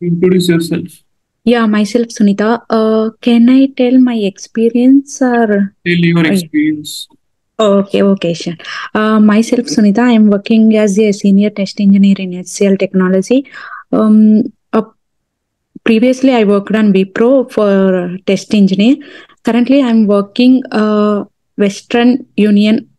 Introduce yourself. Yeah, myself Sunita. Uh, can I tell my experience or? Tell your experience. Okay, okay, sure. Uh, myself Sunita. I am working as a senior test engineer in HCL Technology. Um, uh, previously I worked on Wipro for test engineer. Currently, I'm working uh, Western Union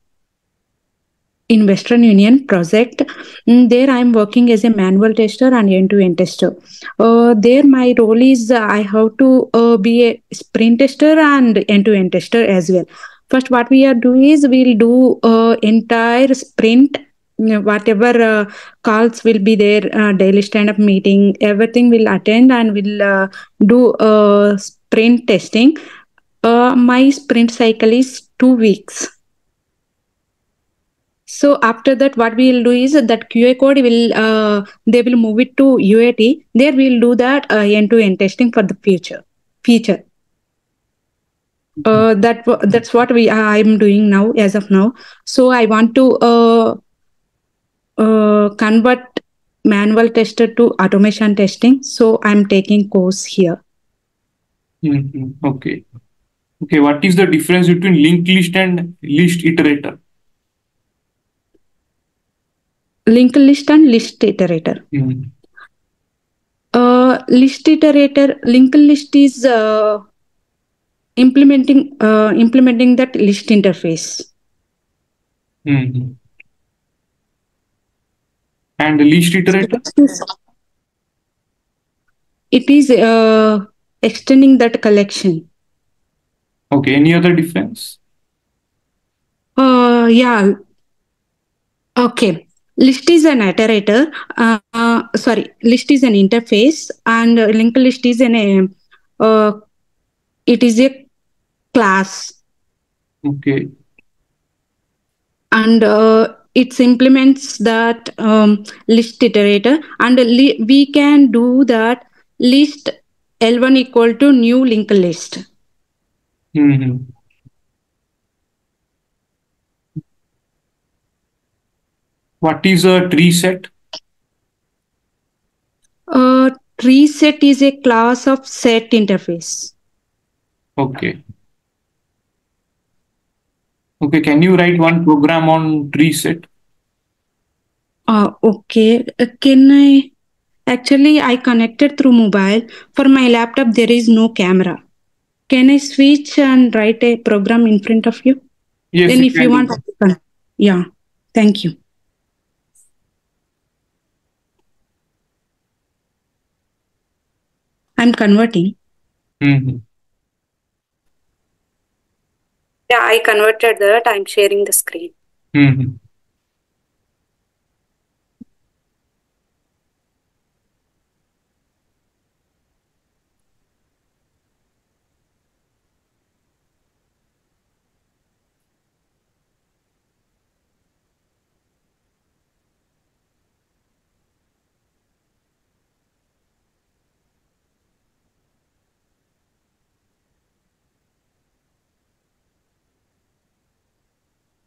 in Western Union project. Mm, There I'm working as a manual tester and end-to-end tester. Uh, there my role is uh, I have to uh, be a sprint tester and end-to-end tester as well. First, what we are doing is we'll do uh, entire sprint. Whatever uh, calls will be there, uh, daily stand-up meeting, everything will attend and will uh, do uh, sprint testing. Uh, my sprint cycle is two weeks. So after that, what we will do is that QA code will uh, they will move it to UAT. There we will do that uh, end-to-end testing for the future. Future. Uh, that that's what we I'm doing now as of now. So I want to uh, uh, convert manual tester to automation testing. So I'm taking course here. Mhm. Okay. Okay. What is the difference between linked list and list iterator? Linked list and list iterator. Mhm. Uh, list iterator, linked list is uh, implementing uh, implementing that list interface. Mhm. And the list iterator? It is uh, extending that collection. Okay. Any other difference? Uh, yeah. Okay. List is an iterator. Uh, sorry, list is an interface, and linked list is an uh, it is a class, Okay. and uh, it implements that um, list iterator, and we can do that list L1 equal to new linked list. Mhm. What is a tree set? A tree set is a class of set interface. Okay. Okay. Can you write one program on tree set? Uh, okay. Uh, can I? Actually, I connected through mobile. For my laptop, there is no camera. Can I switch and write a program in front of you? Yes, then, you if you want, yeah. Thank you. I'm converting. Mhm. Yeah, I converted that. I'm sharing the screen. Mhm.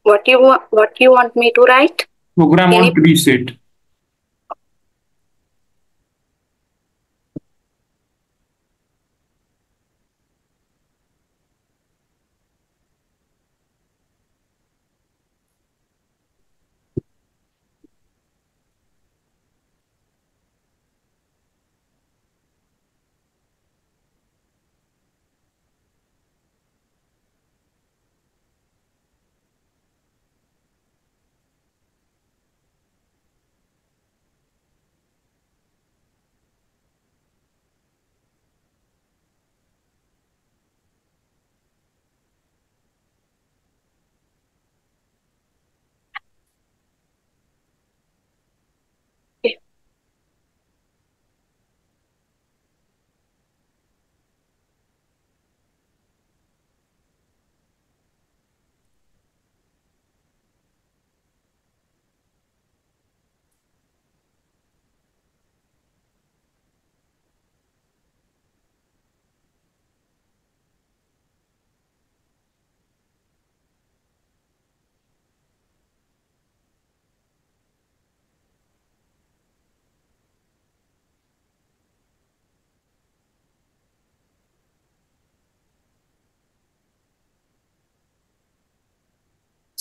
What you what you want me to write? Program Can on you- tree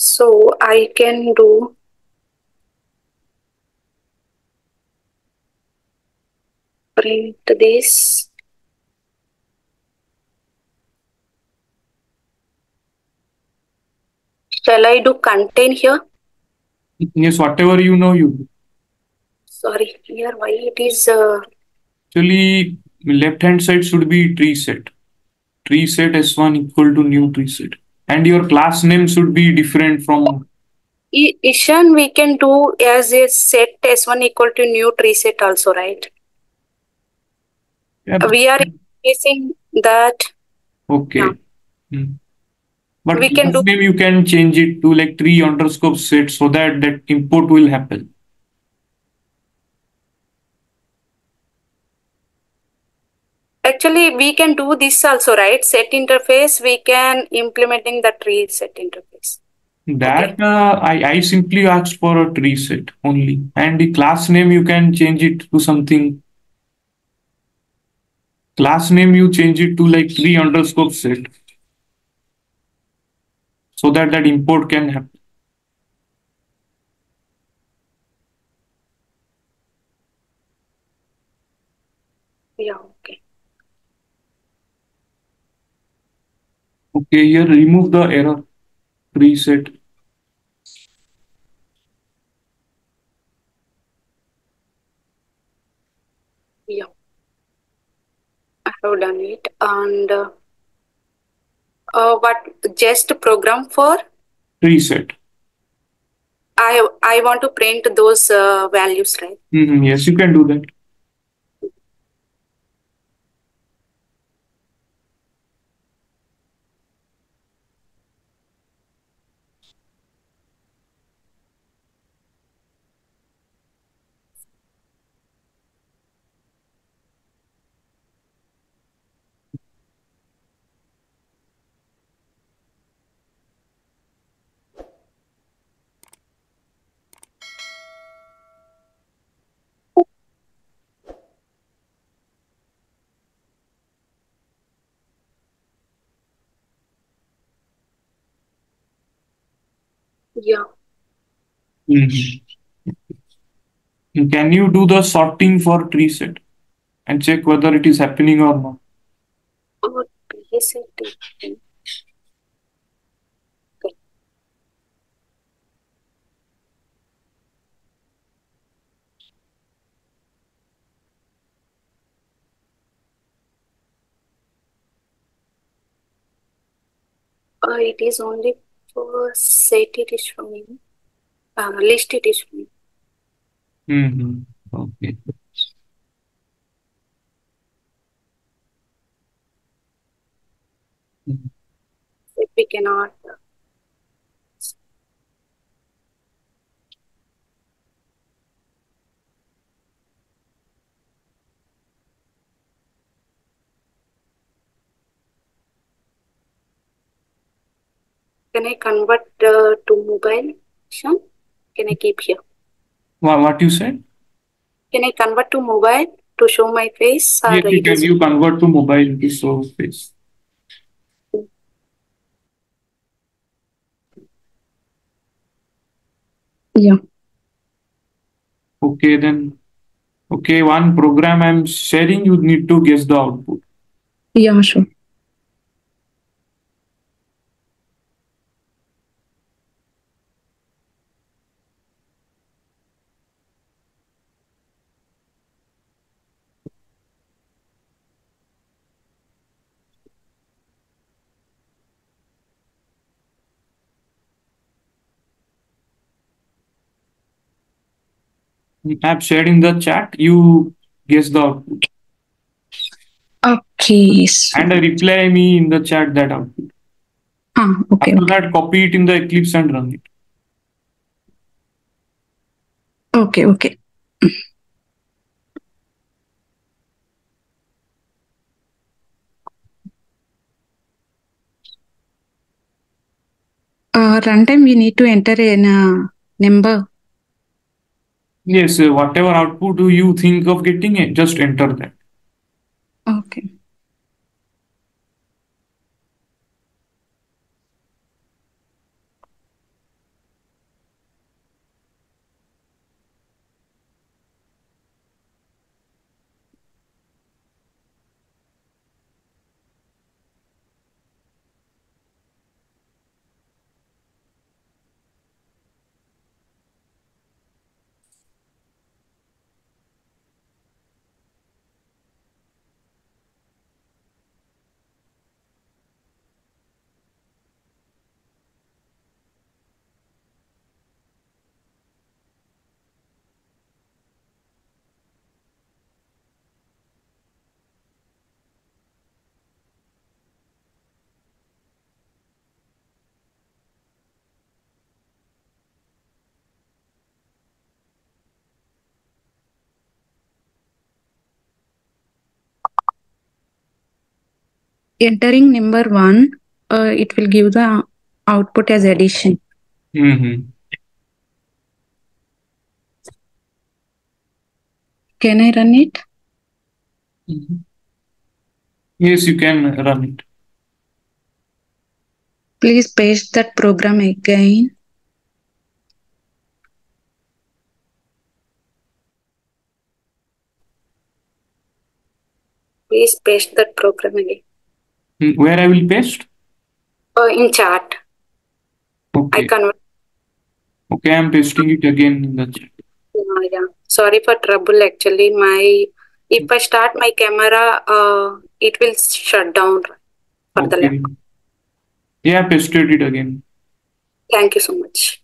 So I can do print this. Shall I do contain here? Yes, whatever you know, you do. Sorry, here why it is uh, Actually, left hand side should be tree set. Tree set S1 equal to new tree set. And your class name should be different from Ishan, we can do as a set S1 equal to new tree set also, right? yeah, We are increasing that. okay. Yeah. Hmm. But We can do- name you can change it to like tree underscore set so that that import will happen. Actually, we can do this also, right? Set interface, we can implementing the tree set interface. That uh, I, I simply asked for a tree set only. And the class name you can change it to something. Class name you change it to like tree underscore set. So that that import can happen. Yeah, okay. Okay, here remove the error preset. Yeah. I have done it. And uh, uh, what just program for? Reset. I I want to print those uh, values, right? Mhm, Yes, you can do that. Yeah. Mhm. Can you do the sorting for tree set and check whether it is happening or not? Oh, PSAT. Uh, it is only for set it is showing. Uh, list it is showing. Mhm. Okay. If we cannot. Can I convert uh, to mobile? Shan? Can I keep here? Wha- What you said? Can I convert to mobile to show my face? Yes, you can. is- You convert to mobile to show face. Yeah. Okay, then. Okay, one program I'm sharing, you need to guess the output. Yeah, sure. I've shared in the chat, you guess the output. Okay. So, And reply me in the chat that output. ah, okay. After that, copy it in the Eclipse and run it. Okay, okay. Uh, runtime, we need to enter in a number. Yes, whatever output do you think of getting, just enter that. Okay. Entering number one, uh, it will give the output as addition. Mm-hmm. Can I run it? Mm-hmm. Yes, you can run it. Please paste that program again. Please paste that program again. Mm, Where I will paste? Uh, in chat. I Okay. convert. Okay, I'm pasting it again in the chat. Uh, yeah. Sorry for trouble. Actually, my if I start my camera, uh, it will shut down for the laptop. Yeah, I pasted it again. Thank you so much.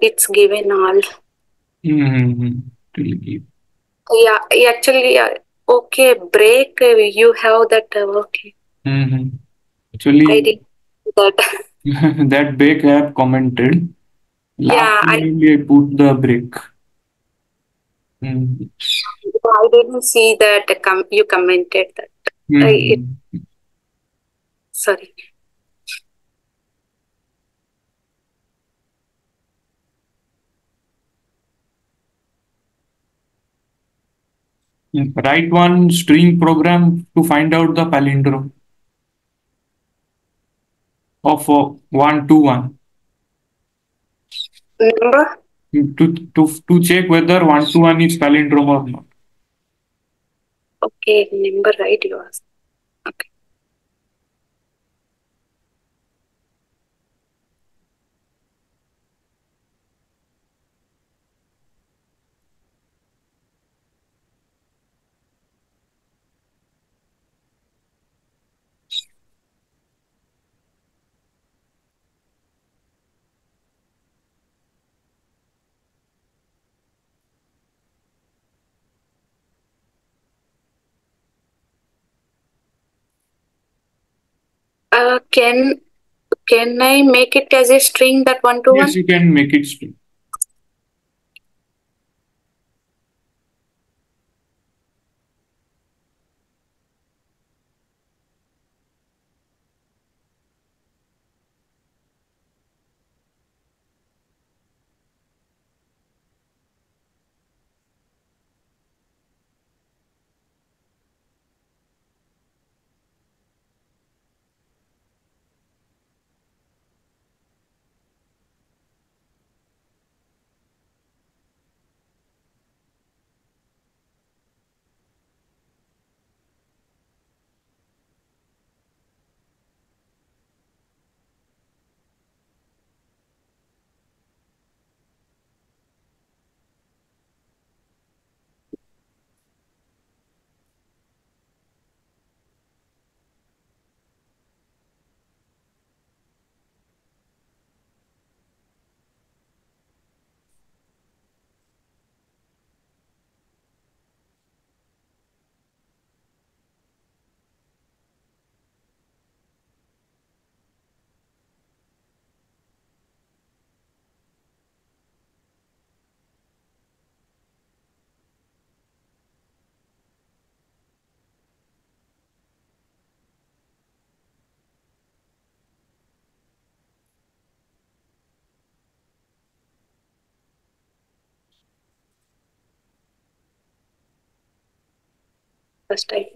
It's given all. Mm-hmm. Yeah, actually, uh, okay, break. uh, You have that. Uh, okay, Mm-hmm. I did that. that break I have commented. Yeah, I, I put the break. Mm. I didn't see that. uh, Com- you commented that. I, it, Mhm. sorry. Write one string program to find out the palindrome of uh, one to one. Number? To, to, to check whether one to one is palindrome or not. Okay, number right you asked. Okay. Uh, can can I make it as a string that one to one? Yes, you can make it string. First I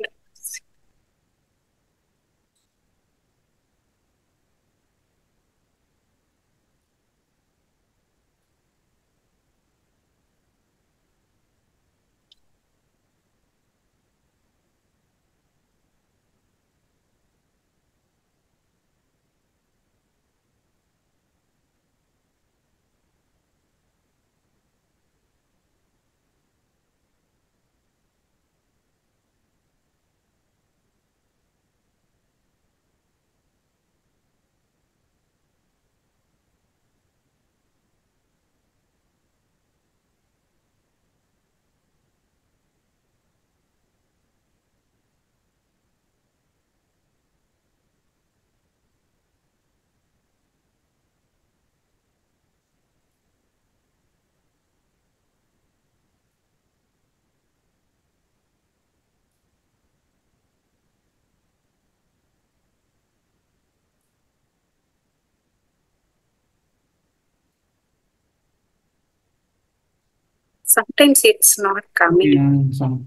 Sometimes it's not coming. Yeah, some.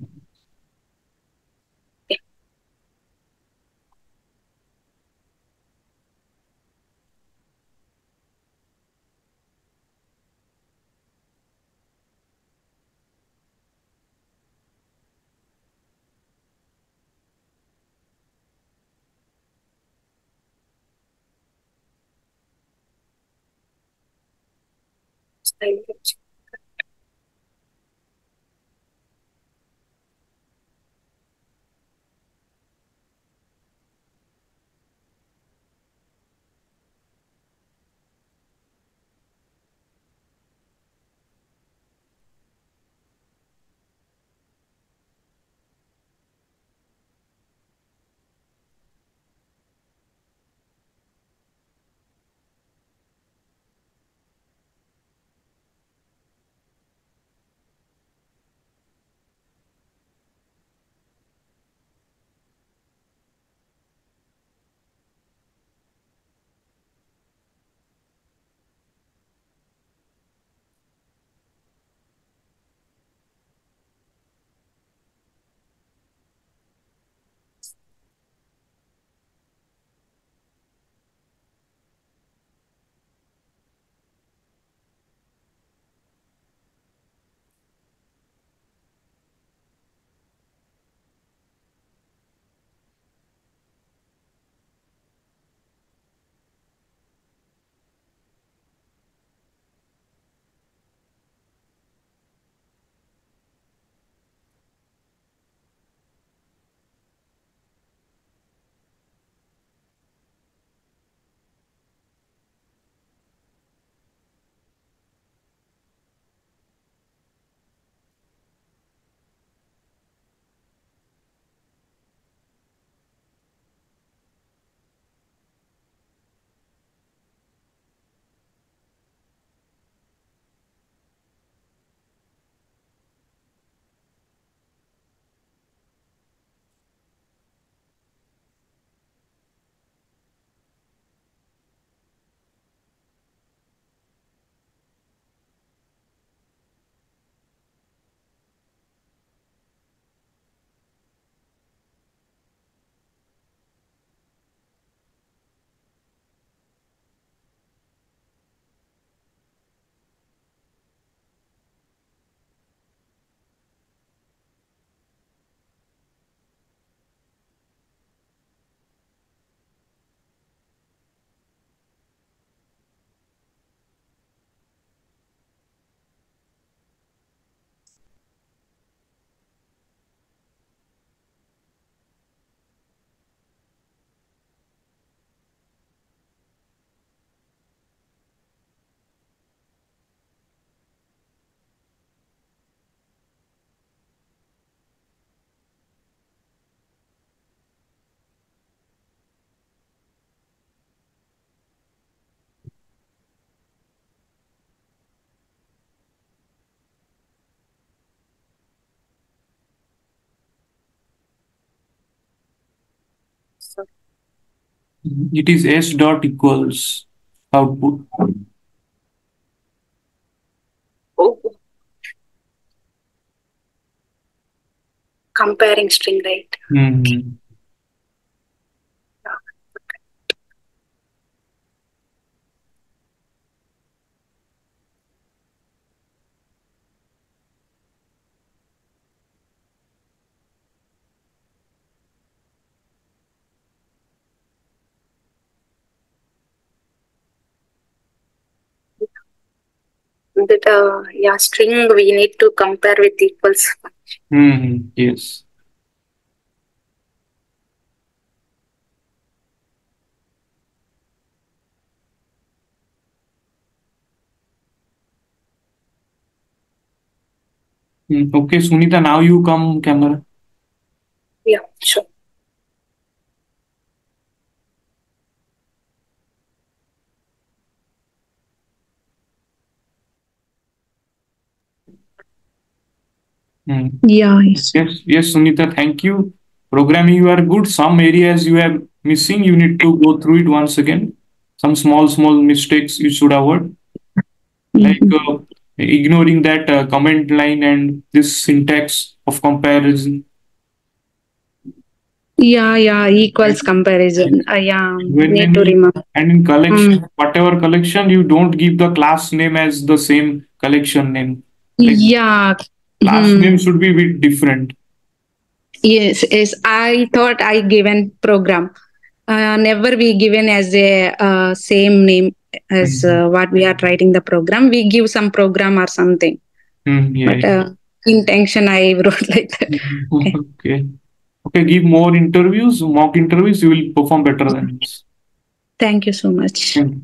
It is s dot equals output. Oh. comparing string, right? Mm-hmm. That uh, yeah, string we need to compare with equals. Mm-hmm. Yes. Mm, Okay, Sunita, now you come camera. Yeah, sure. Mm. Yeah, yes. Yes, yes, Sunita, thank you. Programming, you are good. Some areas you have missing, you need to go through it once again. Some small, small mistakes you should avoid, like Mhm. uh, ignoring that uh, comment line and this syntax of comparison. Yeah, yeah, equals comparison. Uh, yeah, When need to remember. And in collection, whatever collection, you don't give the class name as the same collection name. Like- Yeah. Class Mhm. name should be a bit different. Yes, yes. I thought I given program. Uh, never we given as a uh, same name as uh, what we are writing the program. We give some program or something. Hmm, yeah, But uh, intention I wrote like that. yeah. Okay. Okay, give more interviews, mock interviews, you will perform better than this. Thank you so much. You.